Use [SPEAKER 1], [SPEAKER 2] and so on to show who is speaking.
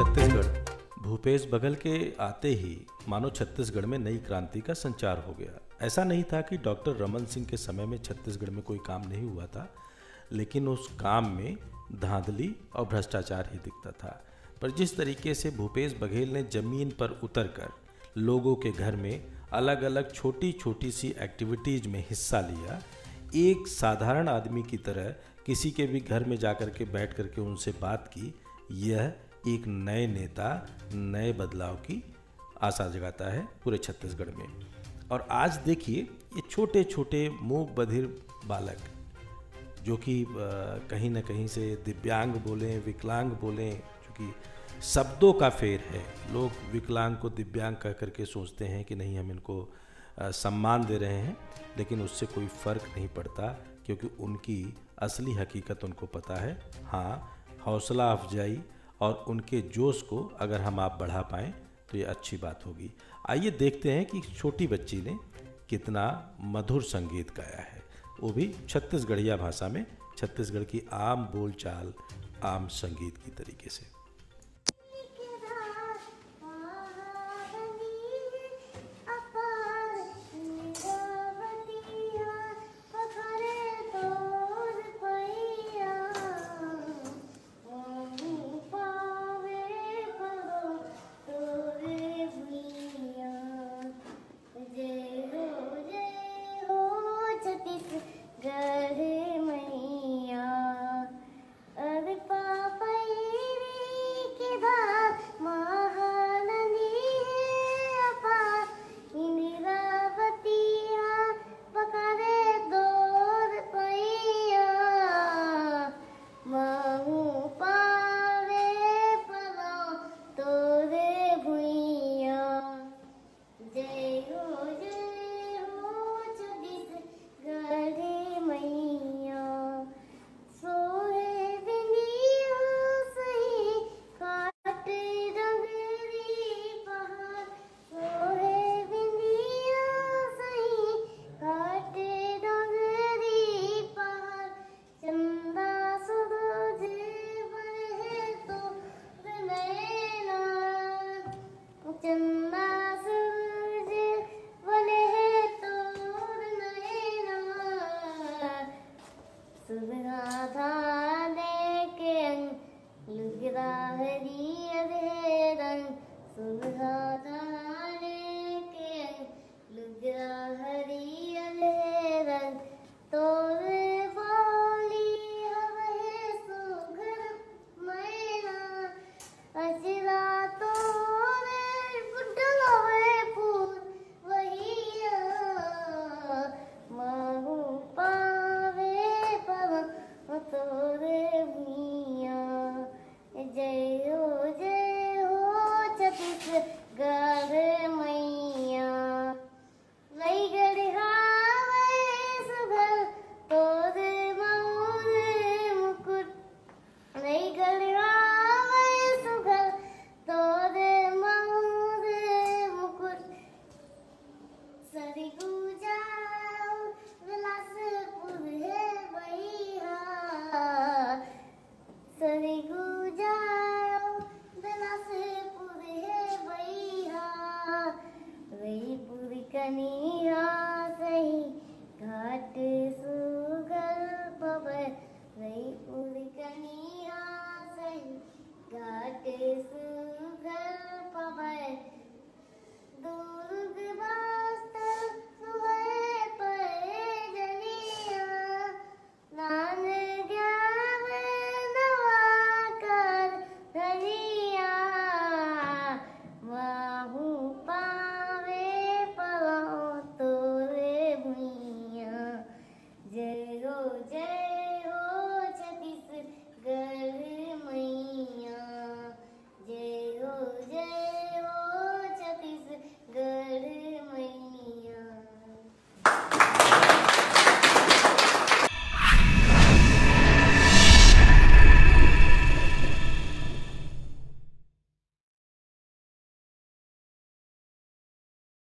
[SPEAKER 1] भूपेश बघेल के आते ही मानो छत्तीसगढ़ में नई क्रांति का संचार हो गया। ऐसा नहीं था कि डॉक्टर रमन सिंह के समय में छत्तीसगढ़ में कोई काम नहीं हुआ था, लेकिन उस काम में धांधली और भ्रष्टाचार ही दिखता था। पर जिस तरीके से भूपेश बघेल ने ज़मीन पर उतरकर लोगों के घर में अलग अलग छोटी छोटी सी एक्टिविटीज़ में हिस्सा लिया, एक साधारण आदमी की तरह किसी के भी घर में जाकर के बैठ करके उनसे बात की, यह एक नए नेता, नए बदलाव की आशा जगाता है पूरे छत्तीसगढ़ में। और आज देखिए, ये छोटे छोटे मूक बधिर बालक, जो कि कहीं ना कहीं से दिव्यांग बोलें, विकलांग बोलें, चूँकि शब्दों का फेर है। लोग विकलांग को दिव्यांग कह करके सोचते हैं कि नहीं, हम इनको सम्मान दे रहे हैं, लेकिन उससे कोई फ़र्क नहीं पड़ता, क्योंकि उनकी असली हकीकत उनको पता है। हाँ हौसला अफजाई और उनके जोश को अगर हम आप बढ़ा पाएँ तो ये अच्छी बात होगी। आइए देखते हैं कि छोटी बच्ची ने कितना मधुर संगीत गाया है। वो भी छत्तीसगढ़िया भाषा में, छत्तीसगढ़ की आम बोलचाल, आम संगीत की तरीके से।
[SPEAKER 2] The. दूस गर Jenny.